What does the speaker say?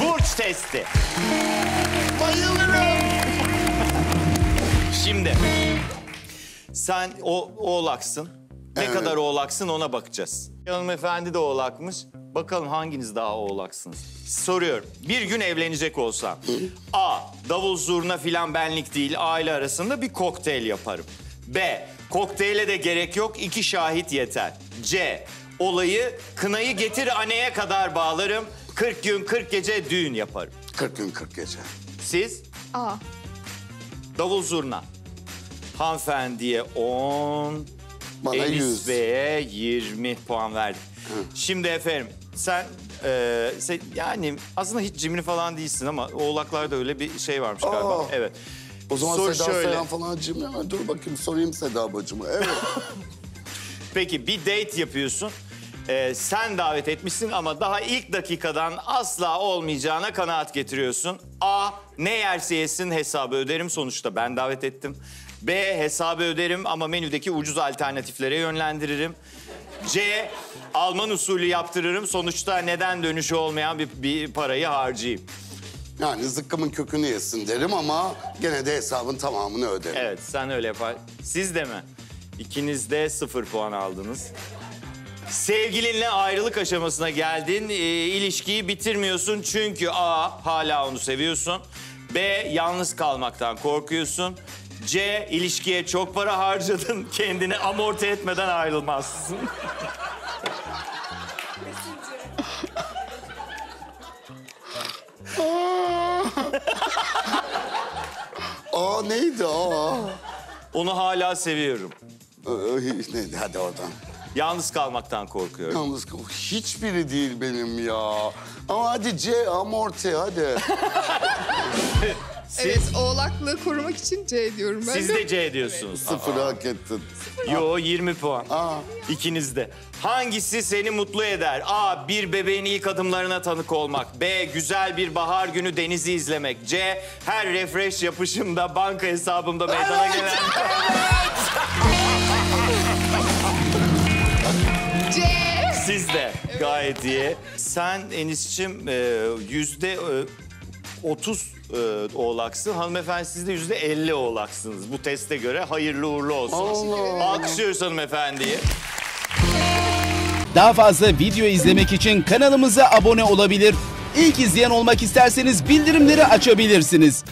Burç testi. Bayılırım. Şimdi sen o oğlaksın. Ne Evet. kadar oğlaksın ona bakacağız. Hanımefendi de oğlakmış. Bakalım hanginiz daha oğlaksınız? Soruyorum. Bir gün evlenecek olsam. A. Davul zurna filan benlik değil. Aile arasında bir kokteyl yaparım. B. Kokteyle de gerek yok. iki şahit yeter. C. Olayı kınayı getir aneye kadar bağlarım. 40 gün 40 gece düğün yaparım. 40 gün 40 gece. Siz? A. Davul zurna. Hanımefendiye 10, Bana Enis 100. Bey'e 20 puan verdik. Şimdi efendim sen, e, sen yani aslında hiç cimri falan değilsin ama oğlaklarda öyle bir şey varmış galiba. Aa. Evet. O zaman Sor Seda şöyle. Sayan falan cimri. Dur bakayım sorayım Seda bacıma. Evet. Peki bir date yapıyorsun. E, sen davet etmişsin ama daha ilk dakikadan asla olmayacağına kanaat getiriyorsun. A. Ne yerse yesin hesabı öderim sonuçta ben davet ettim. B. Hesabı öderim ama menüdeki ucuz alternatiflere yönlendiririm. C. Alman usulü yaptırırım. Sonuçta neden dönüşü olmayan bir, bir parayı harcayayım. yani zıkkımın kökünü yesin derim ama gene de hesabın tamamını öderim. Evet sen öyle yapar. Siz de mi? İkiniz de sıfır puan aldınız. Sevgilinle ayrılık aşamasına geldin. Ee, ilişkiyi bitirmiyorsun çünkü A. Hala onu seviyorsun. B. Yalnız kalmaktan korkuyorsun. C. ilişkiye çok para harcadın. Kendini amorti etmeden ayrılmazsın. Aa neydi aa? Onu hala seviyorum. Ee, neydi hadi oradan. Yalnız kalmaktan korkuyorum. Yalnız kal- hiçbiri değil benim ya. Ama hadi C amorti hadi. Siz, Evet, oğlaklığı korumak için C diyorum ben siz de C diyorsunuz. Sıfır hak ettin. Yo 20 puan. Aa. İkiniz de. Hangisi seni mutlu eder? A. Bir bebeğin ilk adımlarına tanık olmak. B. Güzel bir bahar günü denizi izlemek. C. Her refresh yapışımda banka hesabımda meydana gelen... C. Siz de gayet iyi. Sen Enis'cim e, yüzde e, 30 e, oğlaksın. Hanımefendi siz de yüzde 50 oğlaksınız. Bu teste göre hayırlı uğurlu olsun. Allah. Alkışlıyoruz hanımefendiyi. Daha fazla video izlemek için kanalımıza abone olabilir. İlk izleyen olmak isterseniz bildirimleri açabilirsiniz.